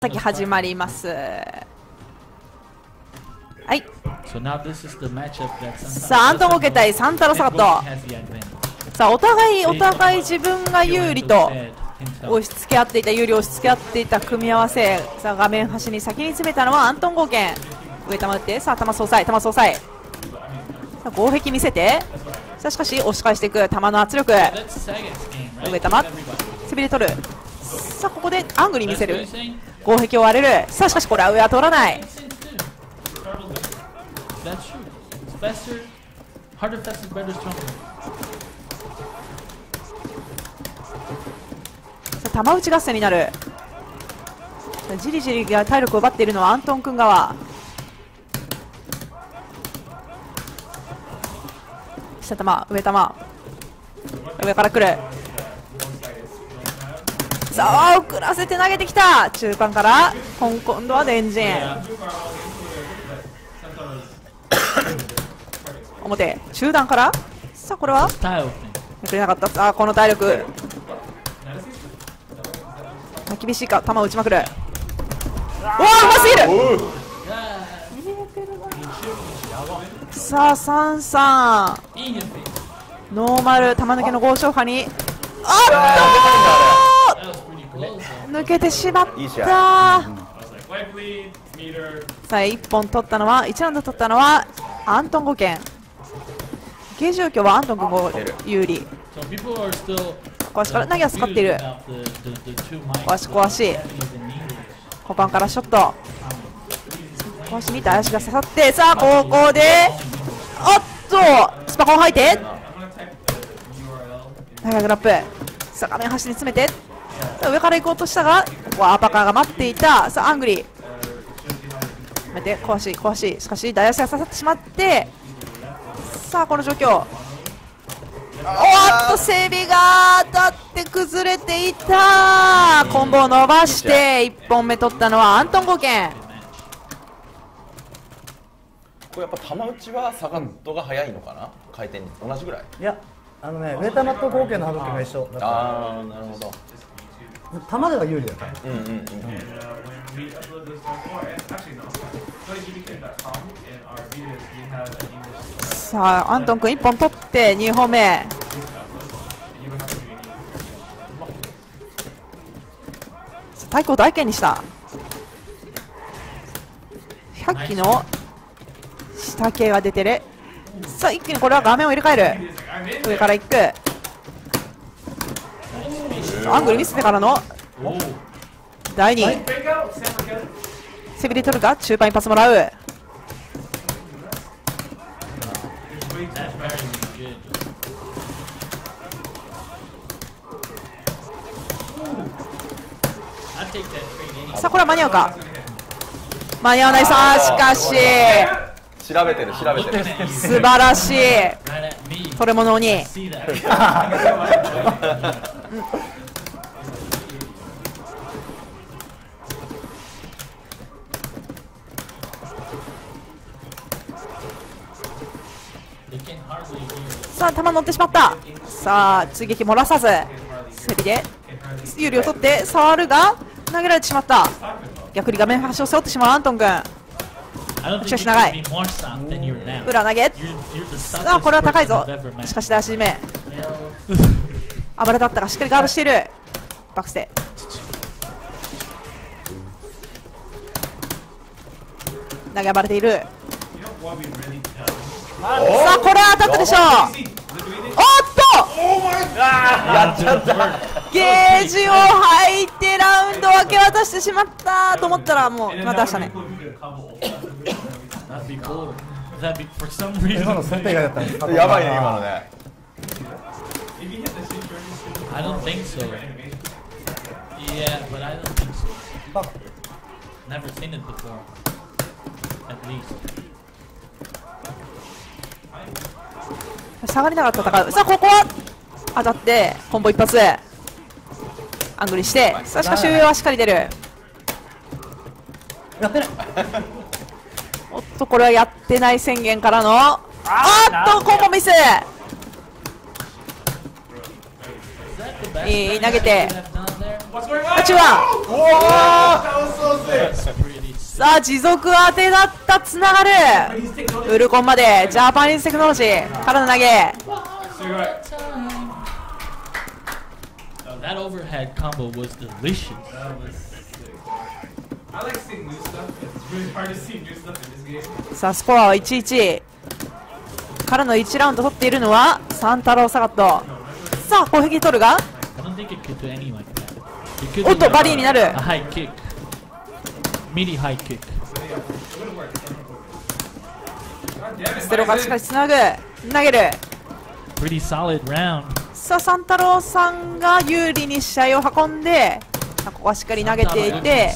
先始まります。はい。さあアントンゴケ対サンタロサガットさあお互いお互い自分が有利と押し付け合っていた有利を押し付け合っていた組み合わせ。さあ画面端に先に詰めたのはアントンゴーケン。上玉打って。さあ球総裁球総裁。さあ豪壁見せて。さあしかし押し返していく。球の圧力。上玉背びれ取る。さあここでアングリー見せる攻壁を割れる。さあしかしこれは上は通らない。玉打ち合戦になる。じりじりが体力を奪っているのはアントン君側。下玉上玉。上から来るさあ遅らせて投げてきた。中間から今度は電人。表中段から。さあこれは？めくれなかった。さあこの体力。厳しいか。球打ちまくる。おおうますぎる。さあ三三。ノーマル。玉抜けの豪勝派にあっと抜けてしまった。さあ1本取ったのは1ラウンド取ったのはアントン5件ゲージ状況はアントン君が有利。小足から投げは使っている。小足小足股間からショット。小足に大足が刺さってさあここでおっとスパコン吐いて。長いグラップ。さあ画面端に詰めて上から行こうとしたがここはアパカーが待っていた。さあアングリー。待って壊し壊し。しかし大足が刺さってしまって。さあこの状況。おっと整備が当たって崩れていた。コンボを伸ばして1本目取ったのはアントン・ゴーケン。これやっぱ球打ちはサガットが速いのかな？回転同じぐらい。いやあのね上玉と合計の波動拳が一緒だからああなるほど球では有利だから。うんうんうん。さあアントン君1本取って2本目。太鼓を大剣にした。100機の下系が出てる。さあ一気にこれは画面を入れ替える。上からいくアングル見せてからの。第2セビリ取るか中盤にパスもらう。さあこれは間に合うか。間に合わないさ。あしかし。調べてる調べてる。素晴らしい。取れ物に さあ球乗ってしまった。さあ追撃漏らさずセビで有利を取って触るが投げられてしまった。逆に画面端を背負ってしまうアントン君。しかし長い。裏投げ。さあこれは高いぞ。しかし出し目。暴れだったがしっかりガードしている。バックステ投げ暴れている。さあこれは当たったでしょう。おっと！やっちゃった。ゲージを吐いてラウンド分け渡してしまった。と思ったらもうまたしたね。今の選定外だったんです。やばいね今のね。I don't think so. Yeah, but I don't think so. Never seen it before. At least. 下がりながら戦うさあここは。当たってコンボ一発アングリして。さあしかし上はしっかり出る。やってないおっとこれはやってない宣言からの。あっとコンボミス。いい投げて。あ中盤さあ持続当てだったつながるウルコンまでジャパニーズテクノロジーからの投げ Oh, that overhead combo was delicious. I like seeing new stuff. It's really hard to see new stuff in this game. さあスコアは11からの1ラウンド取っているのはサンタロウサガットさあ攻撃取るがおっとバディになる high kick. High kick. ステロがしっかりつなぐ投げる Pretty solid round. さあサンタロウさんが有利に試合を運んでここはしっかり投げていて.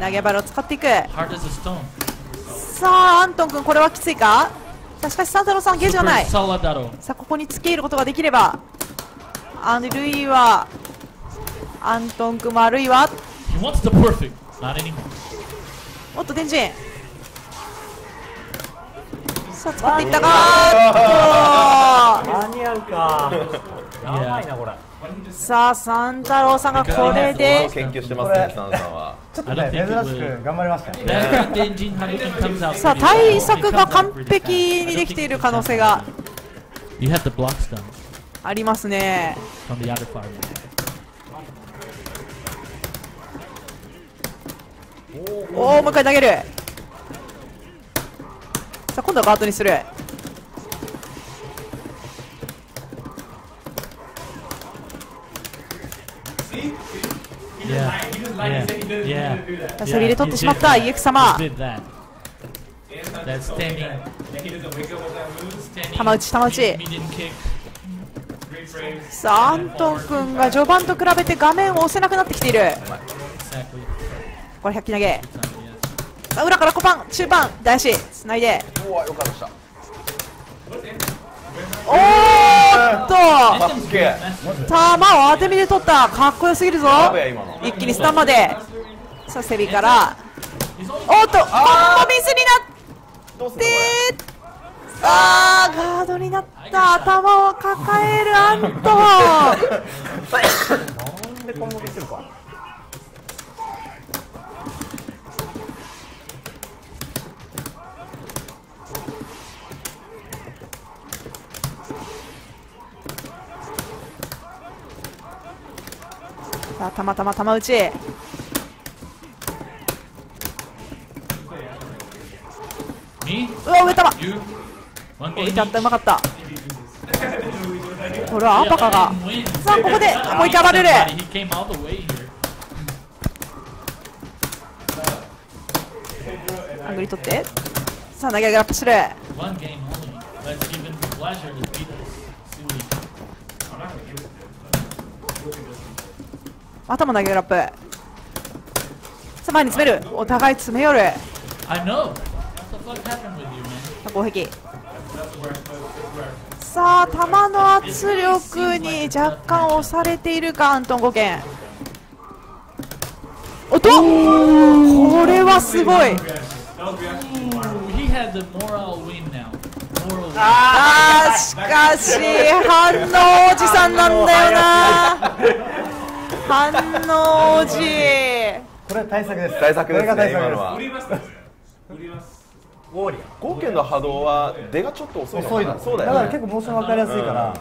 投げ腹を使っていく.さあアントン君これはきついか？しかしサンタロウさんゲージがない.さあここにつけ入ることができればあるいはアントン君もあるいはおっと天神。さあ使っていったか。あ間に合うか。やばい.なこれ。さあサンタロウさんがこれで。研究してますね北野さんは。ちょっとね珍しく頑張りましたね。さあ対.策が完璧にできている可能性がありますねおおもう一回投げる。さあ今度はバートにする。それ入れ取ってしまったイエク様。玉打ち玉打ち、さあアントン君が序盤と比べて画面を押せなくなってきている、これ100球投げ。あ裏から小パン中盤大足つないで。おーっと。球を当て身で取った。かっこよすぎるぞ。一気にスタンまで。さあセビから。おっとコンボミスになって。あーガードになった。頭を抱えるアント。ン なんでコンボできるかさあたまたま玉打ち?うわ上玉置いてあっ?たうまかった。これはアパカが.さあここでもう一回暴れる.アングリ取って。さあ投げ上げラップする One game only. Let's give him the pleasure to beat us. See what he can. またも投げラップ。さあ前に詰める。お互い詰め寄る。I know. Man? さあ球の圧力に若干押されているかアントン5件おっと！これはすごい.あーしかし反応おじさんなんだよな反応おじこれ対策です。対策ですねこれが対策今のは。売ります。売ります。ウォーリア。合計の波動は出がちょっと遅い遅いそうだだから結構モーション分かりやすいから、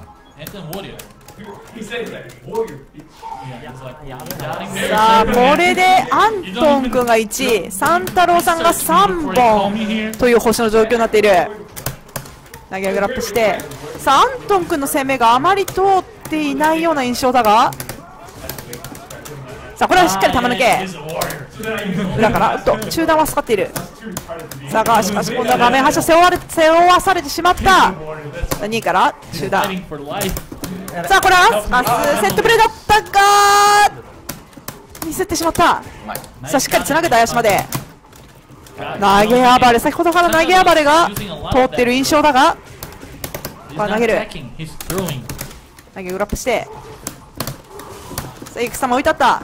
warrior. Yeah, he's like, doubting there. さあこれでアントン君が1サンタロウさんが3本という星の状況になっている。投げ上げラップして。さあアントン君の攻めがあまり通っていないような印象だがさあこれはしっかり球抜け.裏からと中段は使っているさあしかし今度は画面端を背負われ背負わされてしまった2位から中段.さあこれは明日セットプレーだったがミスってしまったさあしっかりつなげた林まで投げ暴れ先ほどから投げ暴れが通っている印象だが attacking. He's throwing. 投げグラップしてさあいくさも置いてあった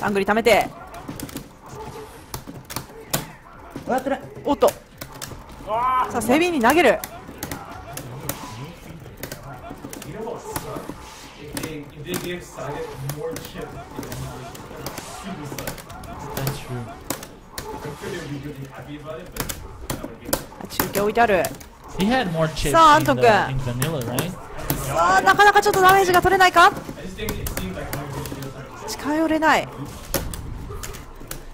アングリ貯めて。終。さあセビに投げる。中継置いてある。さあアントン君。さあなかなかちょっとダメージが取れないか？近寄れない。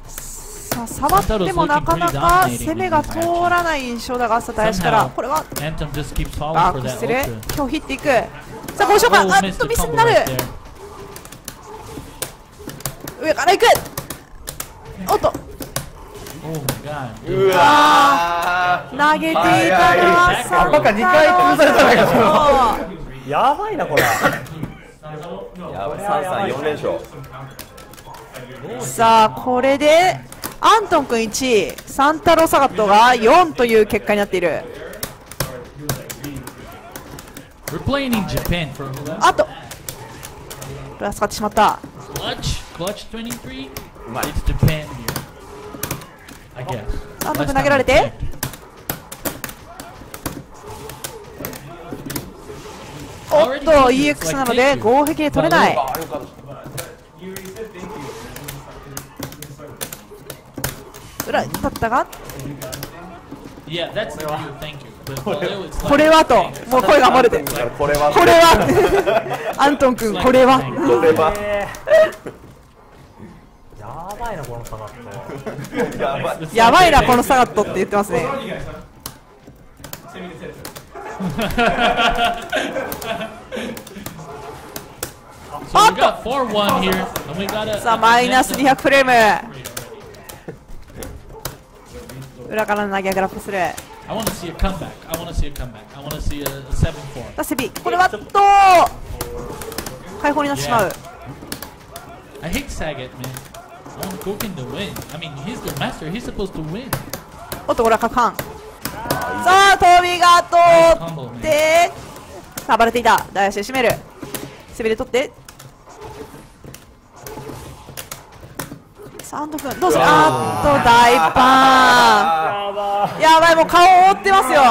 さあ触ってもなかなか攻めが通らない印象だがさ大使から。これはバック that する.今日ヒっていく。さあご紹介 Oh, あっとミスになる.上から行く。おっと。Oh. うわー。投げていたのはサバカ二回潰されたんだけど。やばいなこれ三三四連勝さあこれでアントン君1位サンタロサガットが4という結果になっているあとこれは使ってしまった clutch. Clutch 23. うまい It's Japan here. I guess. アントン君投げられておっと EX なので合壁で取れない。ったが これはともう声が漏れて。これはこれは。アントン君これは。これは。やばいなこの差がって。やばいやばいなこのサガットって言ってますね You guys, huh? Send me the tip. So we got 4-1 here, and we got a. さあマイナス200フレーム裏からの投げグラップする I want to see a comeback. I want to see a comeback. I want to see a, a 7-4. ダセビこれはっと解放になってしまう I hate Saget, man. I want Goken to win. I mean, he's the master. He's supposed to win. おっとこれは角半さあ飛びが通ってさあバレていた。大足で締める。背びれ取って。さあアント君どうする？あっと大パン。やばいもう顔を覆ってますや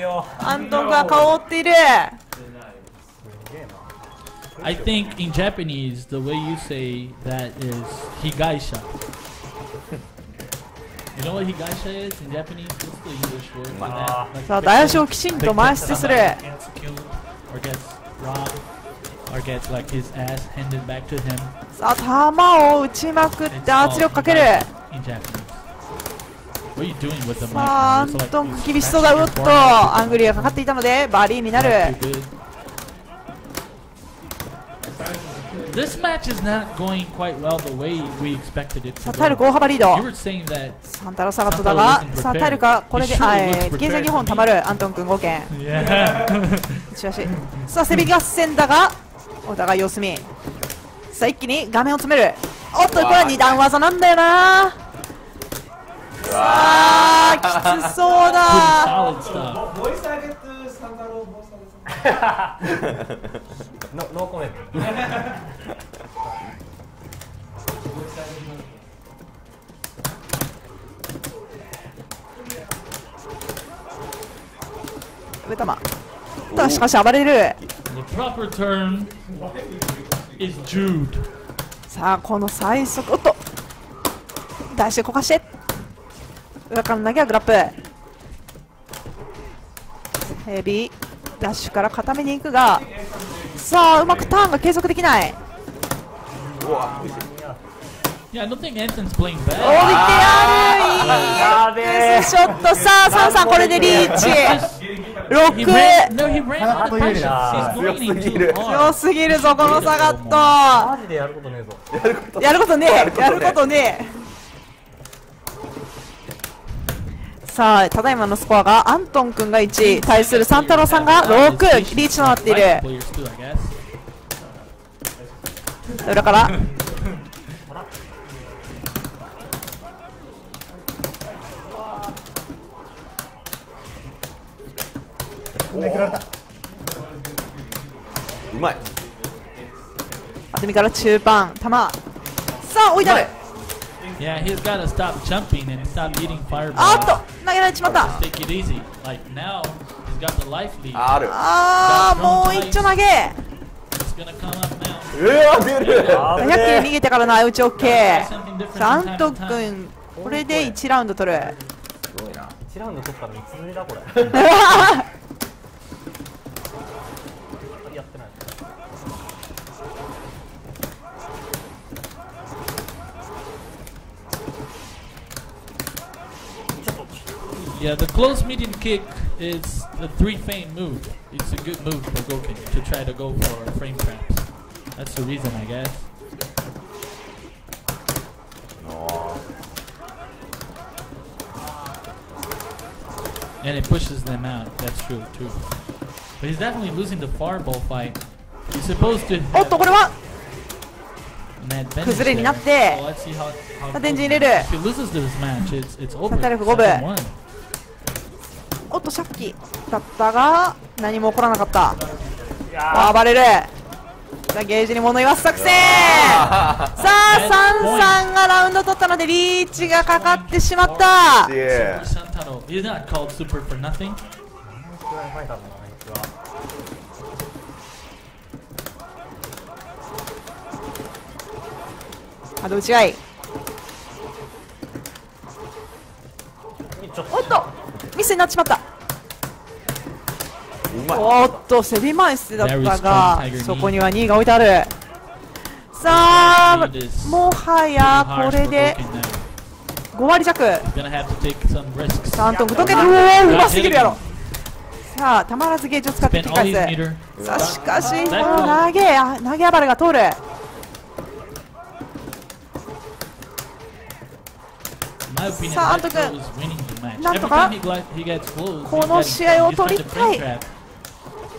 よ。アントン君は顔を覆っている。I think in Japanese, the way you say that is higaisha. you know what higaisha is in Japanese? What's the English word for that? Like さあ大足をきちんと回してする.さあ球を打ちまくって圧力かける?さあア?ントン厳しそうだう scratching っと.アングリーがかかっていたのでバリーになる Not too good. This match is not going quite well the way we expected it さ to あ体力 go. 大幅リー You ド were saying that サンタロサガットだがさあ.体力がこれであえー現在2本たまるアントン君5件ち出しさあ背び合戦だがお互い様子見さあ一気に画面を詰めるおっとこれは二段技なんだよなさあきつそうだノノーコメント上玉ただしかし暴れる。The proper term is Jude. さあこの最速。おっと。出してこかして。裏からの投げはグラップ。ヘビーダッシュから固めに行くがさあうまくターンが継続できない Yeah, I don't think Anthony's playing 降りて.あるいいショットさあサンさんこれでリーチ He 6 ran, no, he ran out of Really? patience. Ah. He's going in too 強.すぎるぞこのサガッマジでやることねえやることねえやることねえさあただいまのスコアがアントン君が1対するサンタロさんが6リーチとなっている.裏から。うまい。あとみから中盤球さあ置いてある Yeah, he's got to stop jumping and stop eating あっ fireballs. と投げられてしまった take it easy. Like now, he's got the life lead. あるあーもう一丁投げ It's gonna come up now. うわ出る100逃げてからの相打ち OK アント.君これで1ラウンド取るすごいな1ラウンド取ったらいつぶりだこれ Yeah, the close medium kick is the three feint move. It's a good move for Goken to try to go for frame traps. That's the reason, I guess. あ And it pushes them out. That's true too. But he's definitely losing the fireball fight. He's supposed to おっと have これは an advantage 崩れになっ there. て So let's see how, how it 縦に goes 入れ now. る If he loses this match, it's it's over. サタレフ五分 7-1. お っとシャッキだったが何も起こらなかった。あ暴れる。さあゲージに物言わす作戦。さあサンさんがラウンド取ったのでリーチがかかってしまった。あと打ち合い。おっとミスになってしまったおっとセビマイスだったがそこには2位が置いてある。さあもはやこれで5割弱。サントン。解けるうわうますぎるやろ。さあたまらずゲージを使って。引き返すさあしかしもう投げ投げ暴れが通る。さあアント君。なんとかこの試合を取りたい。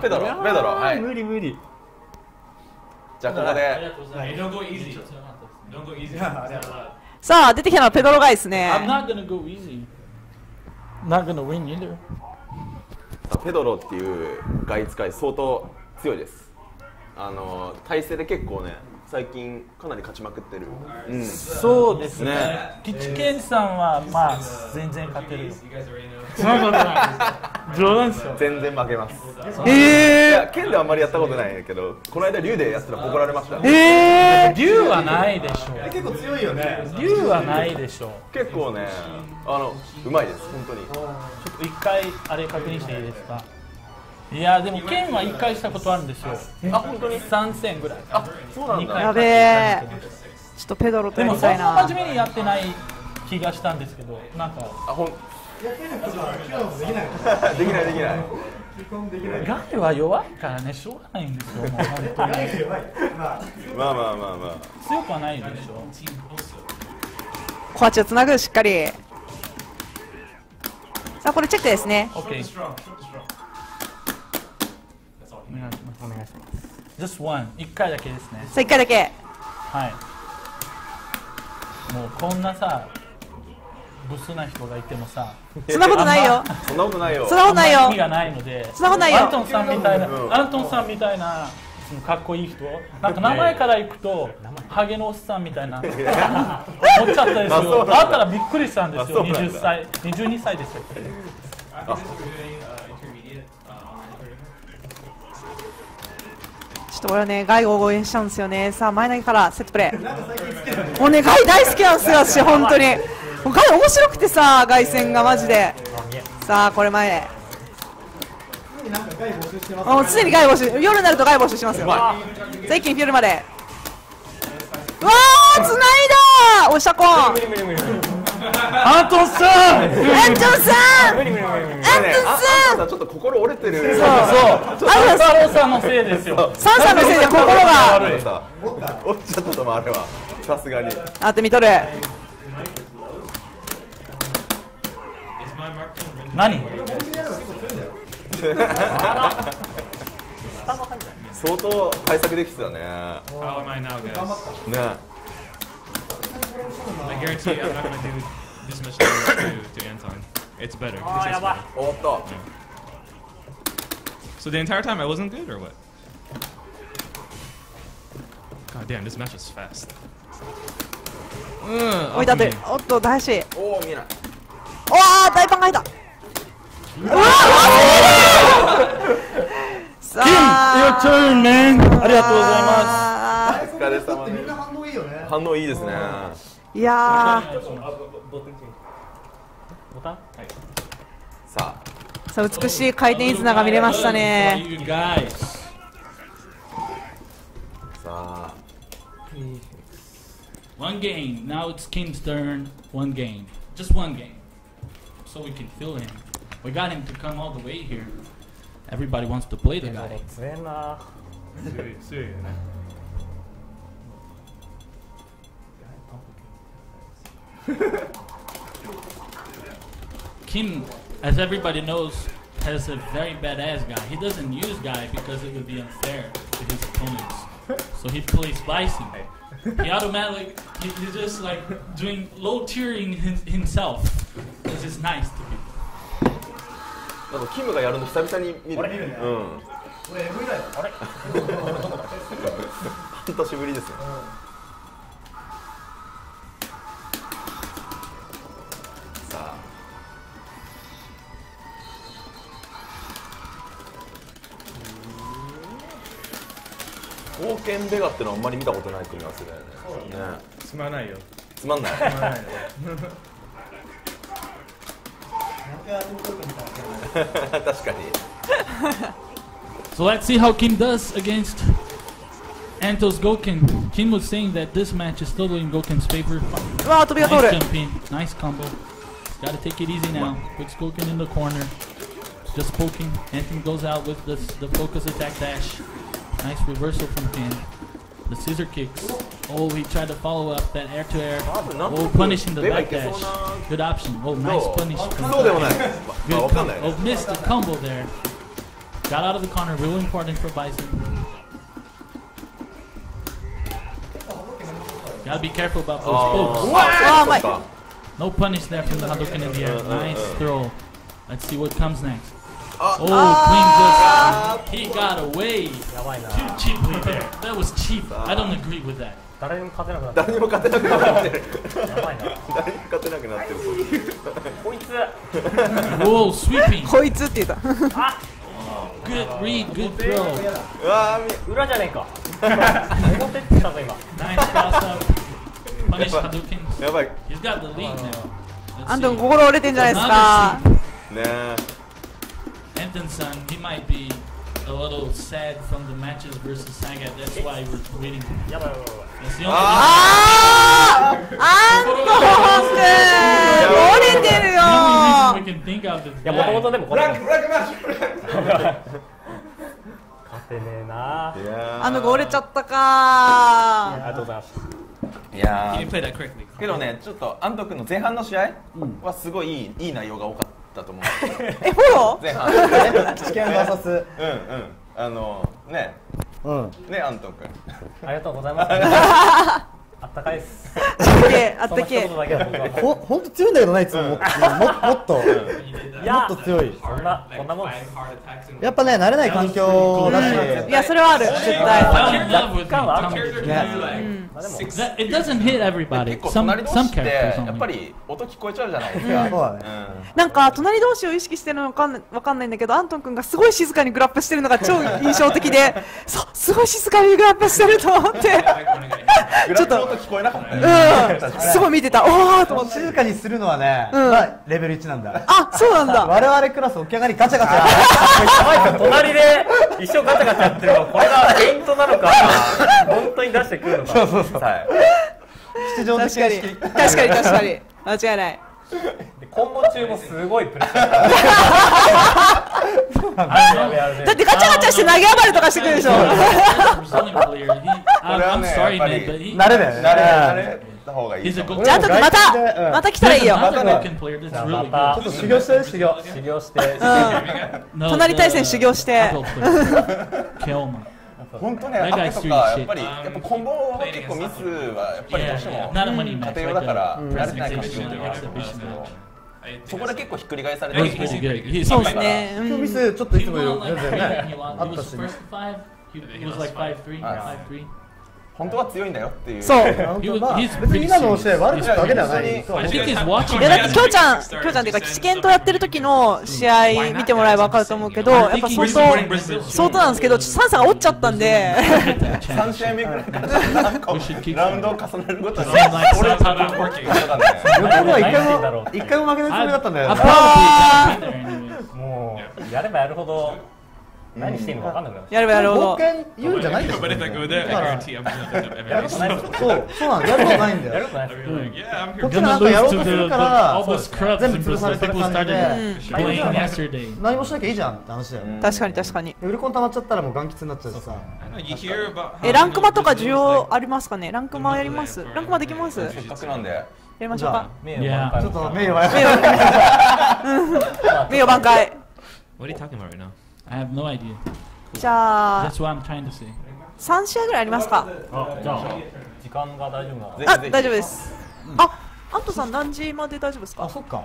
ペドロペドロはい無理無理じゃあここありでがとうござい Hey, ま don't go easy. す。Don't go easy. さあ出てきたのはペドロガイです I'm ね not gonna go easy. Not gonna win either. ペドロっていう外使い相当強いですあの体勢で結構ね最近かなり勝ちまくってるうん。そうですね。ね。ピチケンさんはまあ全然勝てるよ You guys already know. そんなことない冗談ですよ。全然負けます。いえや剣ではあんまりやったことないんやけどこの間竜でやってたら怒られました。ー、え竜はないでしょ結構強いよね。竜はないでしょ結構ねあのうまいです本当に。ちょっと一回あれ確認していいですか？いやでも剣は一回したことあるんですよ。あ本当に？3戦ぐらい。あそうなんだ。ー、やべえ。ちょっとペドロとやでもそんりたいなな真面目にやってない気がしたんですけどなんか。あほん。できないできない。ガイは弱いからねしょうがないんですよもう本当に。まあまあまあまあ。強くはないでしょ。コアチをつなぐしっかり。さあこれチェックですね。OK Strong. Strong. お願いします。Just one 一回だけですね。さあ1回だけ。はい。もうこんなさブスな人がいてもさ。そんなことないよ。そんなことないよ。そんなことないよ。意味がないので。そんなことないよ。アントンさんみたいな、うん。アントンさんみたいなそのかっこいい人。なんか名前からいくと ハゲのおっさんみたいな。思っちゃったですよ。あったらびっくりしたんですよ。あそうなんだ。20歳22歳ですよ。think と俺はねガイを応援しちゃうんですよね。さあ前投げからセットプレーもうねガイ大好きなんですよ私本当に。ガイ面白くてさガイ戦がマジで。さあこれ前もう常に外募集夜になると外募集しますよ。さあ一気にフィールまで。うわーつないだおしゃこんアントンさん！エンチョンさん！エンチョンねああんたちょっと心折れてる。そうサンタロさんのせいですよ。サンさんのせいで心が。悪いさ折っちゃったともあれは。さすがに。あって見とる?何？相当対策できてたね?ね I guarantee you I'm not gonna do this much damage to, to Anton. It's better. This is better. おっと So the entire time I wasn't good, or what? God damn, this match was fast. Uh, 追い立て Akumi. おっと大志おお見えないおわー大パンが入ったうわーさあ Your turn, man ありがとうございまあお疲れ様です 反応いいですねーいやボタンさーさあ美しい回転絆が見れましたねさあ One game. Now it's Kim's turn. One game. Just one game. So we can feel him. We got him to come all the way here. Everybody wants to play the guy. 強えな強いよね Kim, as everybody knows, has a very badass guy. He doesn't use guy because it would be unfair to his opponents. So he plays Bison. He automatically, he, he's just like doing low tiering his, himself. Because it's nice to be. なんかキムがやるの久々に見る見るねうん俺 MV だよあれ半年ぶりですねさあ 冒険ベガってのはあんまり見たことない組み合わせだよねねすまないよ。つまんないすまないよ。確かに So let's see how Kim does against Antos Goken. Kim was saying that this match is totally in Goken's favor. うわー飛びが通 Nice る jump in, nice combo. Gotta take it easy now. Puts Goken in the corner. Just poking. Anton goes out with the, the focus attack dash. Nice reversal from him. The scissor kicks. Oh, he tried to follow up that air to air. Oh, punishing the backdash. Good option. Oh, nice punish. Good com- oh, missed the combo there. Got out of the corner. Real important for Bison. Gotta be careful about those oh. Oh, my. No punish there from the Hadouken in the air. Nice throw. Let's see what comes next. Oh, oh Queen just uh, he got away. てくなって誰にも勝てってやばいな。誰にも勝てってこいつ。ウォースウィこいつって言った。あっグッドリーグッドローうわー裏じゃねえか。表って言たぞ 心折れてんじゃないですか。ねえ。Anton son, he might be a little sad from the matches versus Sagat. That's why we're い That's the only あーアントンくん折れてるよ reason we can think of is いやもともと that. でもこれ勝てねえないやーアントンくん折れちゃったあかりがとうございますいや He ー didn't play that correctly. けどねちょっと安藤君の前半の試合はすごいいいいい内容が多かったと思うえフォロ前半試験 VS うんうん。あのね。うん。ね安藤君。ありがとうございます あったかいっす。ーあったけほほんと強いんだけどないつももももっと。もっと強い。そんなこんなもんやっぱね慣れない環境だし。いやそれはある。絶対。with 感はある。も。That, it doesn't hit everybody. 結構 Some 隣同 some 士って characters やっぱ.り音聞こえちゃうじゃないですか。そうだね。なんか隣同士を意識してるのかわかんわかんないんだけどアントン君がすごい静かにグラップしてるのが超印象的でそうすごい静かにグラップしてると思って。グラフの音聞こえなかったようん。すごい見てた。おおと思って。静かにするのはね、うん。まあ、レベル1なんだ。あそうなんだ。我々クラス起き上がりガチャガチャマイク隣で一生ガチャガチャやってるのこれがフェイントなのか本当に出してくるのか。そうそうそう。はい。吉祥寺確かに確かに。確かに。間違いないでコンボ中もすごいプレッシャー。だ。ってガチャガチャして投げ暴れとかしてくるでしょ これはね、やっぱり慣れだよね。慣れた方がいい。じゃあちょっとまた、また来たらいいよ。またね。ちょっと修行して、修行。修行して。隣対戦修行して。本当ね、アテとか、やっぱり、やっぱコンボは結構ミスは、やっぱりどうしても家庭用だから、慣れてないではあるん。そこで結構ひっくり返されてるそうですね。今日ミスちょっといつもよ。あったしね。本当は強いんだよっていう。そう。まあ別に今の教え悪くしたわけではない。いやだってきょうちゃんきょうちゃんっていうか試験とやってる時の試合見てもらえば分か？ると思うけどやっぱ相当相当なんですけどちょっとサンサが折っちゃったんで。3試合目ぐらいからラウンドを重ねるごとに俺.そうだね僕は一回も一回も負けないつもりだったんだよ.もうやればやるほど何していいのか分かんなくなるやればやるほ冒ど険言うんじゃないんだよ。up やることない。ですよそうそうなんだやることないんだよ。やることないですこっ.ちがなんかやろうとするから全部潰さ.れてる感じで.何もしなきゃいいじゃんって話だよ。確かに確かに。売り込ん溜まっちゃったらもう元気になっちゃうしさ。えランクマとか需要ありますかね？ランクマやります？ランクマできます？やせっかくなんで。りましょうか。名誉挽回。ちょっと名誉名誉名誉挽回。What are you talking about right now? I have no idea. じゃあ That's what I'm trying to say. 3試合ぐらいありますか？あじゃあ時間が大丈夫ならあ大丈夫です。あアントさん何時まで大丈夫ですか？あそっか。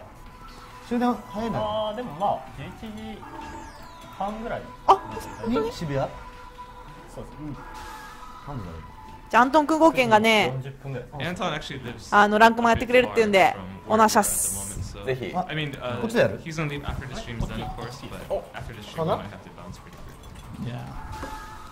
終電早いんだよあーでもまあ11時半ぐらい。あに？渋谷？なんでそうですだろう。じゃあアントン君合計がね40分ぐらい。Anton actually lives あのランクマやってくれるっていうんで from おなしゃぜひ。I mean, uh, こっちでやる？he's gonna leave after the streams then, of course, but after the stream, か I な might have to bounce pretty quick. Yeah.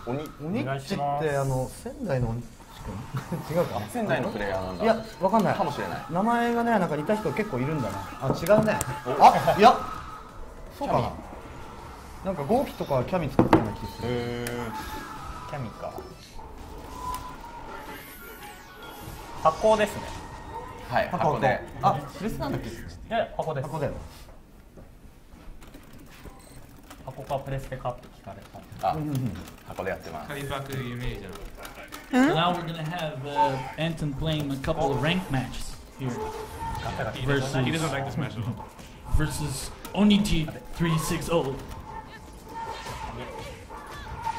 鬼。鬼っちってあの仙台の鬼っちくん違うか？仙台のプレイヤーなんだ。いやわかんない。かもしれない。名前がねなんか似た人結構いるんだな。あ違うね。あいや。そうかな？なんか合気とかキャミ作ったような気する。へキャミか。箱ですね。ーはい箱箱で。あプレスなんだっけ？いや箱です箱だよ箱かプレステかって聞かれたあ箱でやってます Kaibaku Yume じゃん So now we're gonna have uh, Anton playing a couple of ranked matches here He doesn't, he doesn't like this match at all. versus Oniji 360.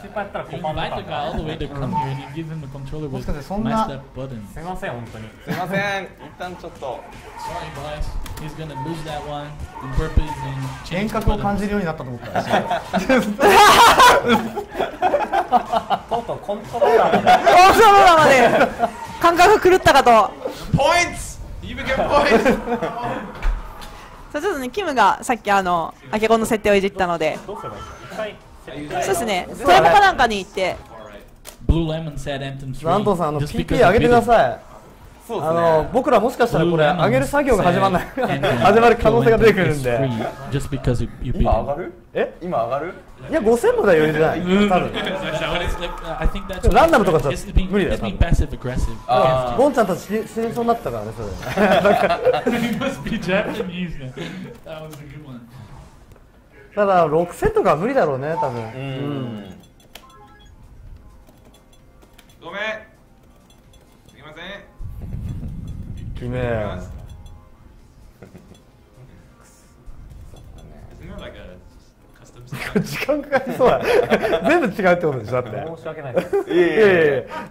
失敗ったらコマンドか。すみません、本当に。すみません、一旦ちょっと。失敗しました。He's gonna lose that one in purpose and change うコントローラーコントローラー感覚狂ったかと。ポイント !You get points! ちょっとね、キムがさっきあの、アケコンの設定をいじったので。どうすればいいか？そうですね、富山かなんかに行って。ランドさん、あの PP 上げてください。あの僕らもしかしたらこれ上げる作業が始ま,ない。始まる可能性が出てくるんで。え？今上がる？いや、5000もだよ、じゃない。ランダムとかさ、無理だよ。ボンちゃんたち戦争になったからね、それ。ただ6000とかは無理だろうね多分。ーうん。ごめん。すいません。決め? 時間かかりそうだ。全部違うってことでしょだって。申し訳ない。ですいえいえいえタイ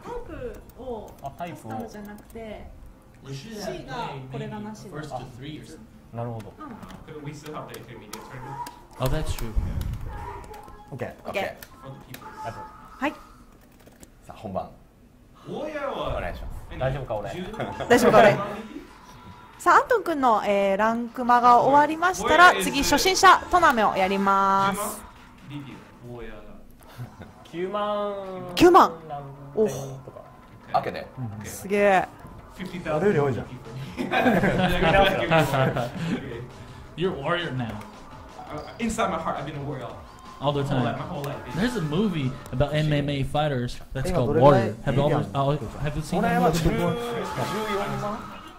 プをあタイプを。じゃなくて、C がこれがなしで first to three or something. なるほど。But we Oh, that's true. OK OK OK for the people. はいさあ本番おやおは願いします大丈夫か俺大丈夫か俺さあアントン君の、えーランクマが終わりましたら次初心者トナメをやりますリビューおや9万9万何お点とか開けてすげえ50,000俺より多いじゃん Okay. You're warrior now, Uh, Inside my heart, I've been a warrior all the my whole life. My time. whole life. There's a movie about MMA fighters that's Hey, called what Warrior. did I- Have you, all, Yeah. oh, have you seen 俺 that は movie? 10 14万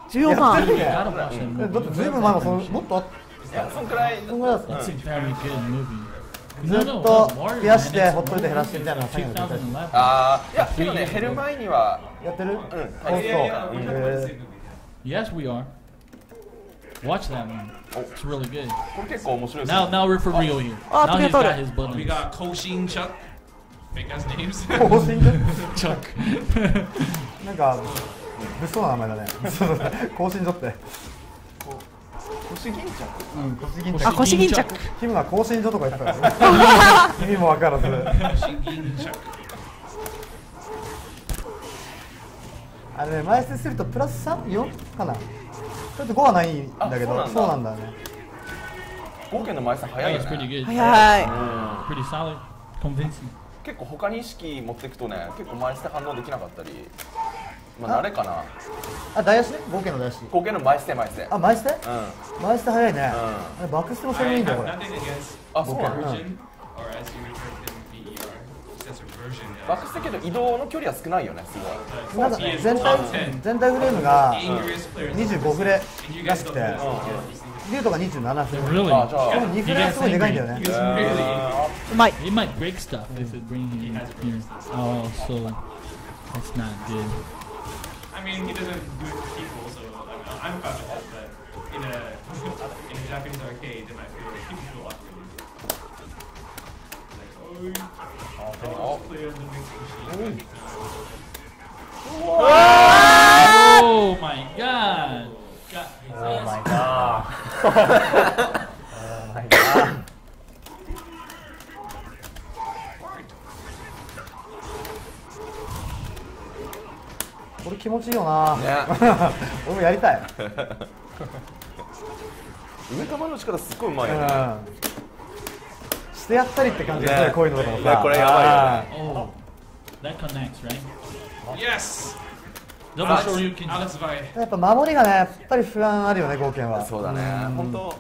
14万やってる You ね gotta watch that え movie. だってずいぶん前もそのもっとあっいやそんくらいそんぐらいだった That's a very good movie. ずっと増やしてほっといて減らしてみたいなのを最後に繰り返して2011. ああいやけどね減る前にはやってるうんそうそう Yeah, yeah, we're talking about the え same movie. Yes, we are. Watch that one. It's really good. これ結構面白いです Now, ね now we're for real here. Oh, Now he's got his We buttons. got Koshin Chuck. Fake ass names. ー更新所 Chuck. なんか物騒な名前だねそうそう更新所って腰銀ちゃんうんあ腰巾着キムが更新所とか言ってたから意味もわからず Koshin Chuck. あれね枚数するとプラス 3?4? かなちょっと5はないんだけどあそうなんだ。そうなんだね。合計の枚数早いよね.早い。Pretty solid. Convincing. 結構他に意識持っていくとね結構枚数反応できなかったりまあ慣れかな。あ大足ね？合計の大足合計の枚数枚数あ枚数？うん。枚数早いね。うあれバックステもそれいいんだこれ。あそうなの version, or as バックスだけど移動の距離は少ないよねすごいなんか全体 top 10. 全体フレームが Angriest players. 25フレらしくて.リュウトが27フレ Really? あじゃあでも2フレはすごいでかいんだよね really うまい It might break stuff if it brings him here. Oh, so that's not good. I mean, he doesn't do it for people, so I'm, fine with that. But in a in a Japanese arcade, then I feel like people feel これ気持ちいいよな。俺もやりたい。上玉の力すっごいうまいよ、ん。してやったりって感じですね、こういうのとかやっぱ守りがね、やっぱり不安あるよね、剛健は。そうだね、本当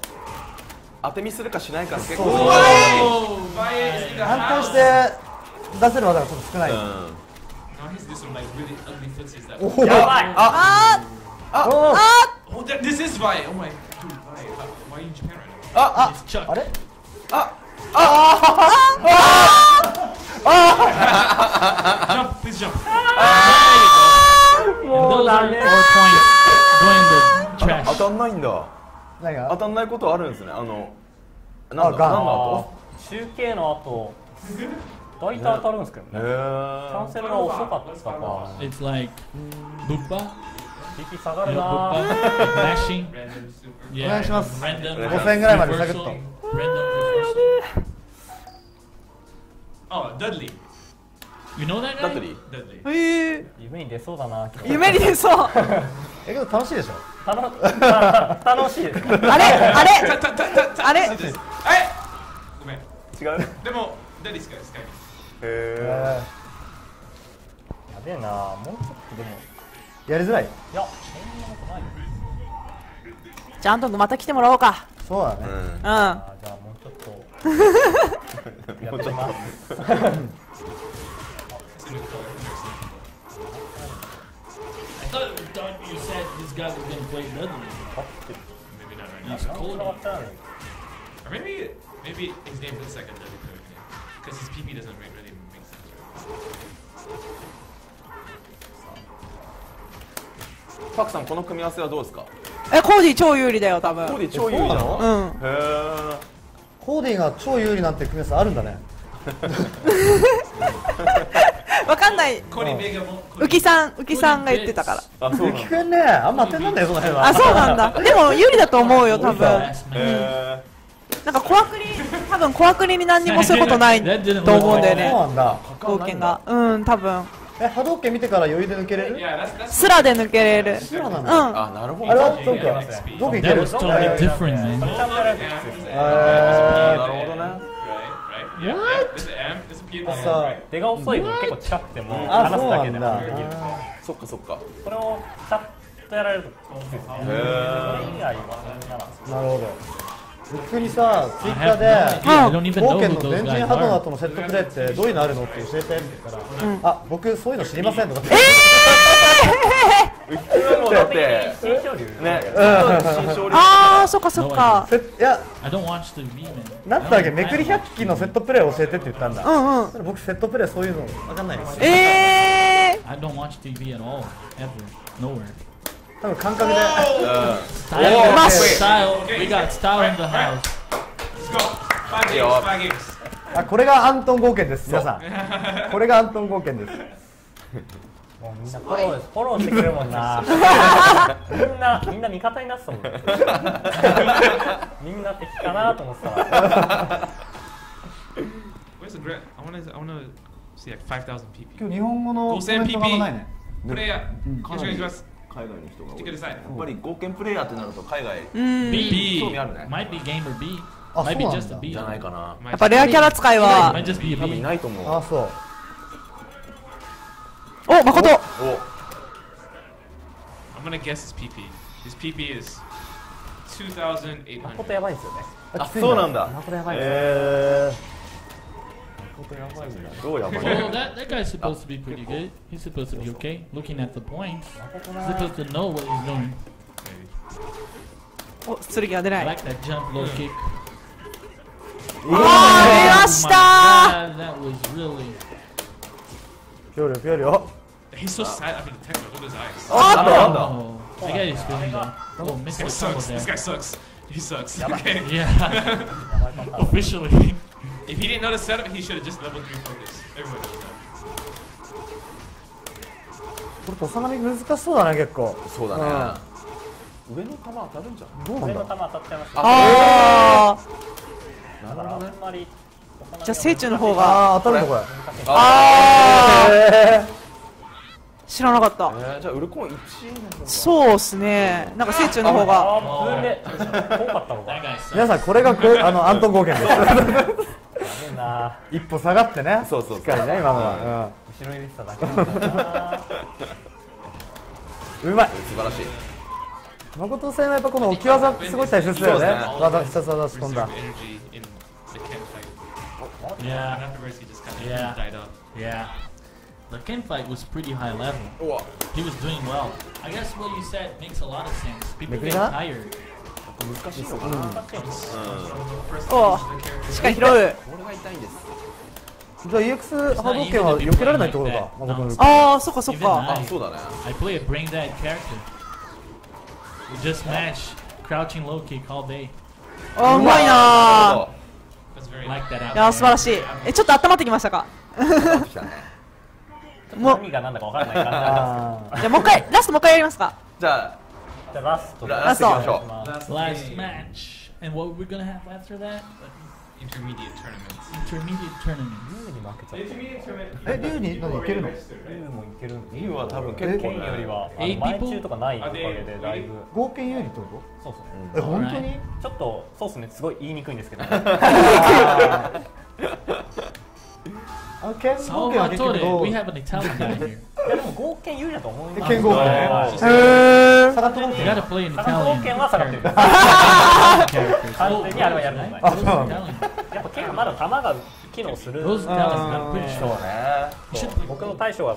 当てみするかしないか結構。反対して出せる技が少ない。あ。あ。あ。あ。あ。あ。あれ？あ。ああああジャンプジャンプ当たんないんだ当たんないことあるんですねあの中継の後大体当たるんですけどねキャンセルが遅かったか It's like 引き下がるなぁ。お願いします。五千円ぐらいまで下げると。Reversal. と Random reversal. Oh, Dudley. You know that だっ guy? てり Dudley. えー夢に出そうだな夢に出そう えけど楽しいでしょ？楽楽しいですあれ？あれ？あれえごめん。違うでも、ダディスカですかへえやべえなもうちょっとでもーやりづらいいやそんなことないじゃあアントン君また来てもらおうかそうだね、えうんうんやってます。パクさん、この組み合わせはどうですか？え、コーディ超有利だよ、多分コーディ超有利なの？うん。へえ。コーディが超有利なんて組み合わせあるんだねわかんない。浮きさん、浮きさんが言ってたから。あそうなんだゆきくんねあんま当てんなんだよその辺はあ、そうなんだ。でも有利だと思うよ、多分。えなんか小悪に、多分小悪に何にもすることないと思うんだよね。そうなんだ冒険が。うん、多分。え波動拳見てから余裕で抜けれる？スラで抜けれる。そうなんだ。うん。あなるほど。あれはそうかどういけ That る was totally different, man. えなるほどね.ーさあ出が遅い分結構近くてもあ話すだけでそうなんだ。もできるそっかそっか。これをちゃんとやられるときついですねへそれえ以外は。なるほど僕にさツイッターで冒険の全人波動の are. 後のセットプレーってどういうのあるのって教えて。って言ったら、あ僕そういうの知りませんとか。って、もうだって新潮流。ね。新勝利あー、そっかそっか。せいや.なんだっけ？めくり百機のセットプレーを教えてって言ったんだ、うんうん。僕セットプレーそういうの分かんないです。え I don't watch TV at all, ever, nowhere. 多分感覚で Style, Oh. We got style in the house. Let's go. Five games. Five games. あこれがアントン合剣です皆さんこれがアントン合剣ですもうみんなフォローですフォローしてくれるもんな みんなみんな味方になってたもんみんな敵かなと思ってたわ Where's the grant? I want to. I want to see like 5,000 PP. 今日日本語のコメントがないねプレイヤー、よろしくお願いします。海外の人が多い来てくださいやっぱり合憲プレイヤーってなると海外。B. 興味あるね Might be gamer B. あそうなんだ.じゃないかなやっぱレアキャラ使いは多分い.ないと思うあそうお、誠。お I'm gonna guess his PP. His PP is 2,800. 誠やばいんですよねあそうなんだ誠やばいんですよえー Well, that, that guy's supposed to be pretty good. He's supposed to be okay. Looking at the points, he's supposed to know what he's doing. お、剣が出な I い。 like that jump low kick. あー、出ました God, that was really. ぴょりょぴょりょ He's so sad. I mean, the techno. Look at his eyes. なんだなんだ Oh, that guy is feeling though. Oh, missed This the guy combo sucks. This guy there. sucks. He sucks. Okay. Yeah. Officially. If he didn't know the setup, he should have just level three focus. Everyone knows that. これとさなみ難しそうだね結構そうだね上の球当たるんじゃんどうなんだ？上の球当たっちゃいましたあだからあんまりー。じゃあ、聖中の方が。あー当たるのこれあえー。知らなかった。えーじゃあウルコン1位そうっすね。なんか聖中の方が。皆.さんこれがこれあのアントン合剣です ダメな一歩下がってねそうそうそうしっかりね今のは、後ろに出てただけなんだなうん、うまい素晴らしい誠さんはやっぱこの置き技すごい大切だよね技必殺技仕込んだ kind of Yeah. died up. Yeah. The Ken fight was pretty high level. He was doing well. I guess what you said makes a lot of sense. People get tired. 難しいのかなうんおしっかり拾う。これが痛いんですじゃあ EX 波動拳は避けられないってことかあー、そっかそっか。あそうだね I play a brain dead character. We just match crouching low kick all day. あー、うまいなー。いやー、素晴らしい。え、ちょっと温まってきましたか？もう、何が何だか分からない感じなんあじゃあもう一回、ラストもう一回やりますか。じゃあラストあララストいきましょう Last match. And what we're gonna have after that? intermediate tournaments. Intermediate tournament. に負けちゃった Intermediate tournament. え竜に何いけるの竜もいけるリュウは多分結構剣よりはあの Eight 前？中とかないおかげでだいぶ合剣有利ってこそうですねとえ本当に.ちょっとそうですねすごい言いにくいんですけどあの剣合剣は結局 Salvatore, we have an Italian guy here. いやでも合剣有利だと思います。剣合剣。はい。へー。下がって。ます You gotta play an 佐賀 Italian 合剣は下がって。る characters. 完全にあれはやるのないあそうなんだ Italian. やっぱ剣はまだ弾が機能する。そう.ねそう。僕の対処が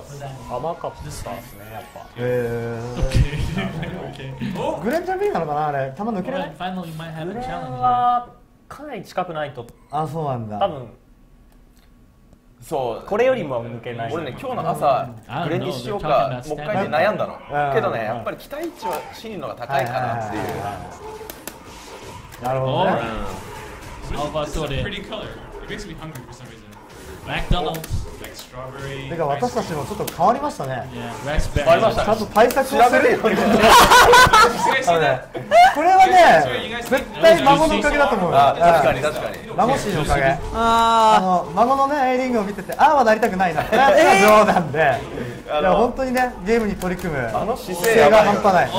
甘かったですねやっぱ。えー。グレンジャービーなのかなあれ。球抜けれない？れ challenge here. はかなり近くないと。あそうなんだ。多分そう。これよりも抜けない。俺ね今日の朝グレにしようかもう一回で悩んだの。けどねやっぱり期待値はシリの方が高いかなっていう。なるほどね。Alright. This is a Salvatore. pretty color. It makes me hungry for some reason. McDonald's. Like strawberry. てか私たちもちょっと変わりましたね。Raspberry. ありました。ちゃんと対策をする。のね that? これはね絶対孫のおかげだと思う確かに確かに。孫氏のおかげ。ああの孫のね A リングを見ててああはなりたくないな。これは冗談で。いや本当にねゲームに取り組むあの姿姿勢が半端ない、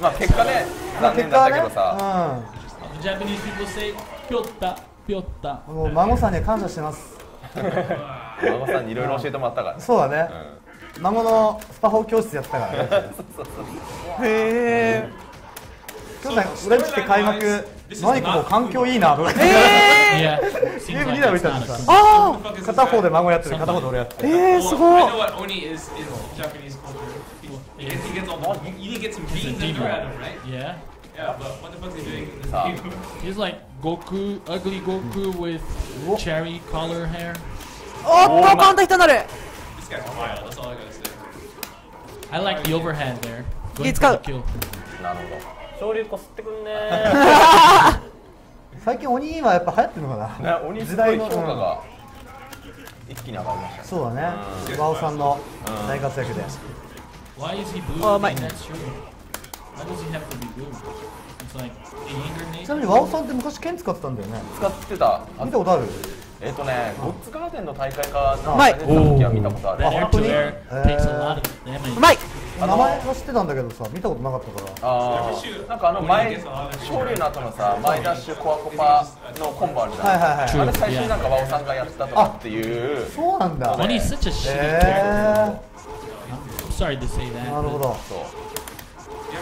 まあ結果ねまあ残念だったけ結果はねどさ、Japanese people say もう孫さんに感謝してます。孫さんにいろいろ教えてもらったから。そうだね。孫のスパホ教室やったから、ね。へえ。今日ね、俺来て開幕。マイクも環境いいな。ええ。ゲーム2いたんです。ああ。片方で孫やってる、片方で俺やってる。ええ、すごい。Yeah, but what the fuck is doing in this Ah. game? He's like Goku, ugly Goku with cherry color hair. おっとカウントヒットになる This guy's wild. That's all I gotta say. I like the overhand there. Going It's for got- the kill. なるほ昇竜こすってくんね最近鬼はやっぱ流行ってるのかなどね鬼す時代のうん評価が一気に上がりましたねそうだね馬尾さんの大活躍で Why is he blue? Oh, I my- mean, that's true. ちなみに馬尾さんって昔剣使ってたんだよね。使ってた。あ見たことある？えっとねゴッツガーデンの大会かなんはいか出てた時は見たことある。Air 本当にえ.うまい名前は知ってたんだけどさ見たことなかったから。あー。なんかあの前勝利の後のさ前ダッシュコアコパのコンボあるじゃん、はいはいはい。あれ最初になんかワオさんがやったとかっていう。そうなんだ.え I'm sorry to say ー、that. なるほど You ever seen Wild え Play?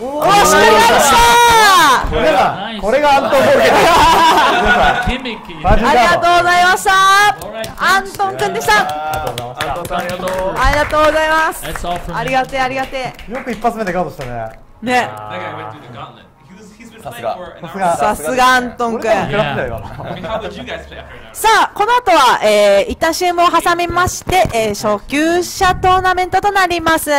おーしっかりやりしたこれがこれがアントン・ボルケン Gimmicky. マジありがとうございましたアントンくんでしたあーアントンさんありがとうありがとうございますありがてありがてよく一発目でガードしたねね That guy went through the gauntlet. He was, he's been playing Sasuga. for an Sasuga. hour. さすがアントンくん俺多分食らってたよ I mean, how would you guys play after an hour? さあこの後は、えー、一旦 CM を挟みまして、えー、初級者トーナメントとなります